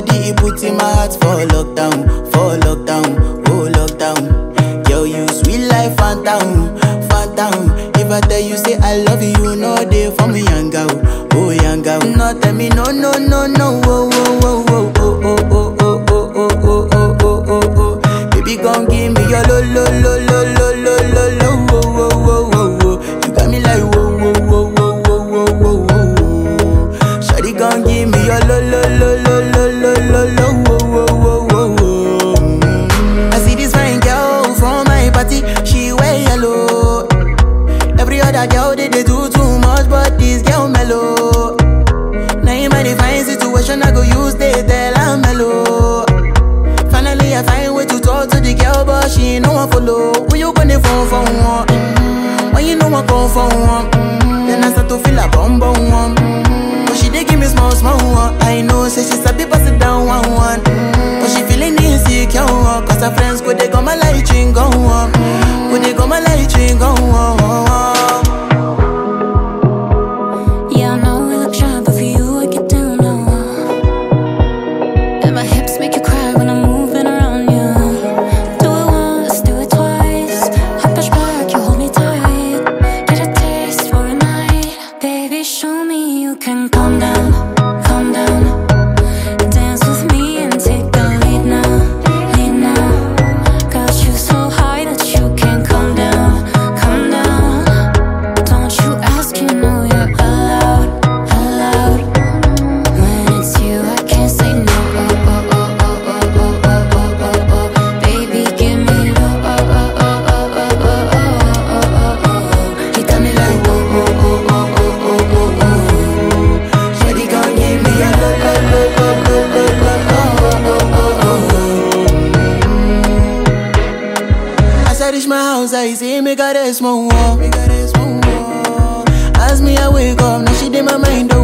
body, it put in my heart for lockdown, for lockdown, oh lockdown. Girl, you sweet life, Fanta, Fanta. If I tell you, say I love you, you know they for me, young girl, oh young girl. No, tell me, no, no, no, no, oh, oh, oh. When you gonna phone for one mm-hmm. When you know I call for one mm-hmm. Then I start to feel a bum bum one mm-hmm. But she dey give me small small one I know say she sabi pass it down one one mm-hmm. But she feeling insecure Cause her friends go they come my light ring go mm. on Go they come my light ring go one. can come down. i see me got a small wall. As me I wake up, now she did my mind oh.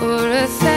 for a thousand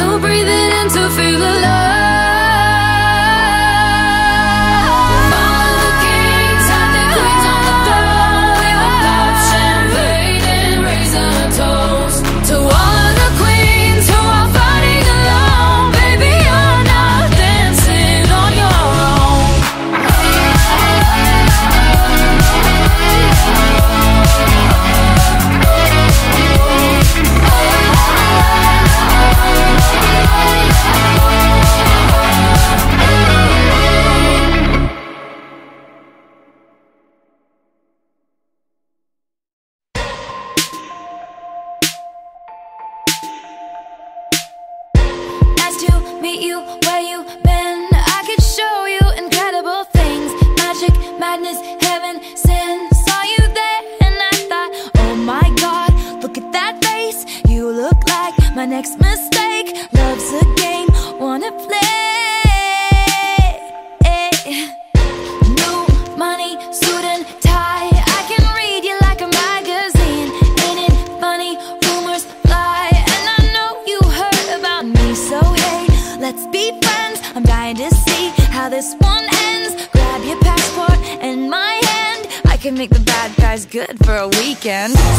So breathe it in to feel the love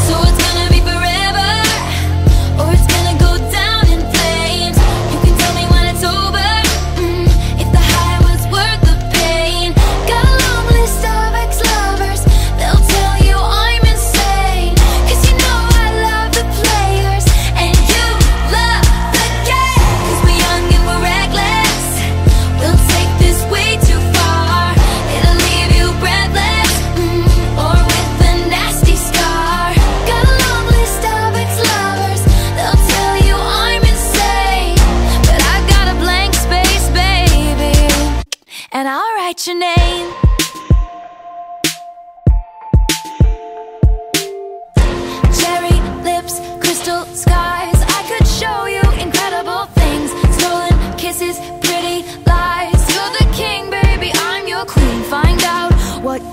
So it's gonna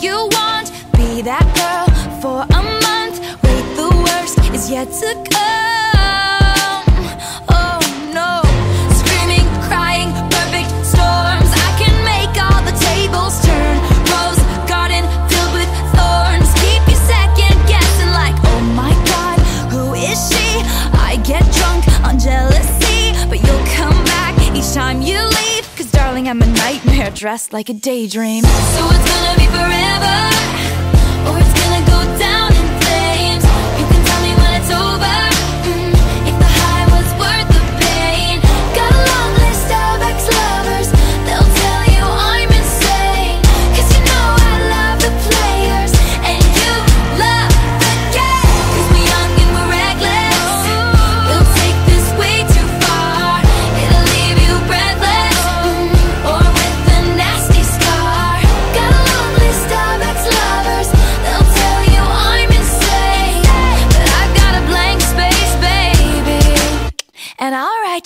you want. Be that girl for a month. Wait, the worst is yet to come. dressed like a daydream. So it's gonna be forever,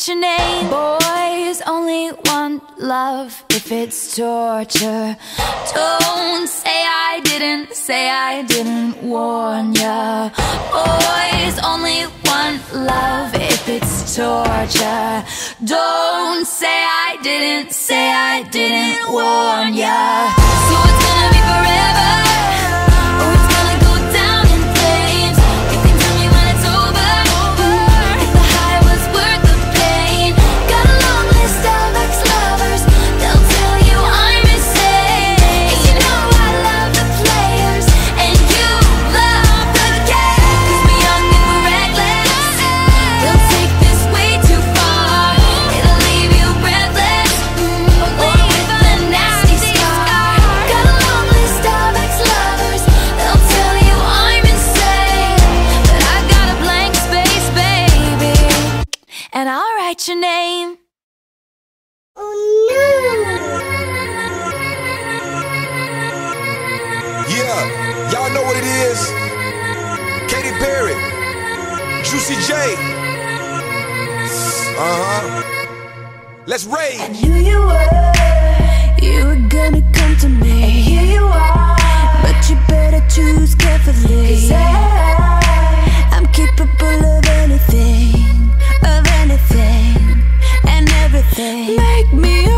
your name. Boys only want love if it's torture. Don't say I didn't, say I didn't warn ya. Boys only want love if it's torture. Don't say I didn't, say I didn't warn ya. So it's gonna be forever. Y'all know what it is. Katy Perry, Juicy J. Uh huh. Let's rage. knew you were. You were gonna come to me. And here you are. But you better choose carefully. Cause I, I'm capable of anything. Of anything. And everything. Make me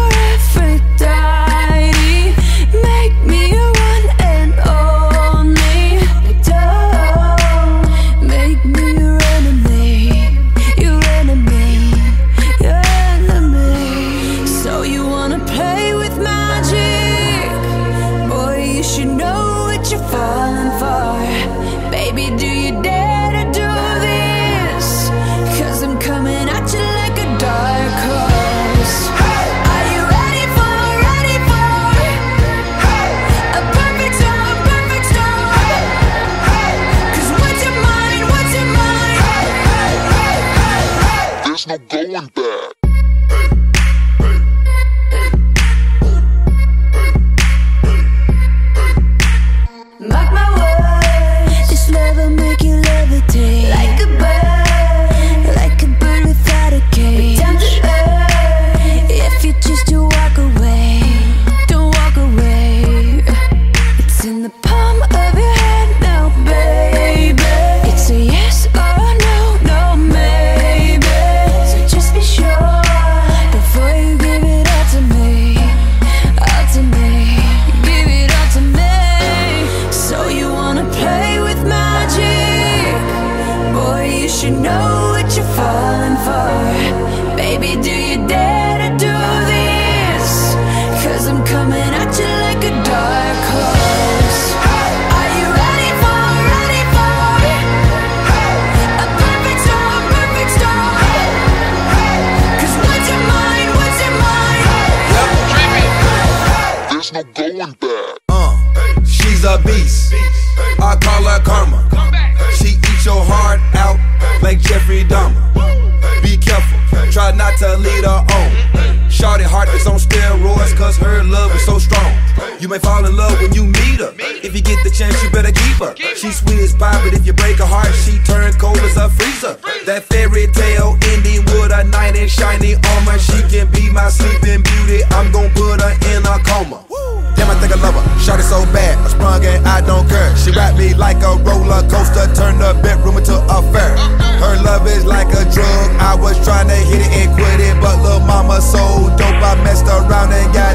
Dahmer. Be careful, try not to lead her on. Shorty heart is on steroids, cause her love is so strong. You may fall in love when you meet her. If you get the chance, you better keep her. She's sweet as pie, but if you break her heart, she turn cold as a freezer. That fairy tale ending with a knight in shiny armor. She can be my sleeping beauty. I'm gon' put her in a coma. Damn, I think I love her. Shot it so bad, I sprung and I don't care. She wrapped me like a roller coaster, turned the bedroom into a fair. Her love is like a drug. I was trying to hit it and quit it, but little mama so dope. I messed around and got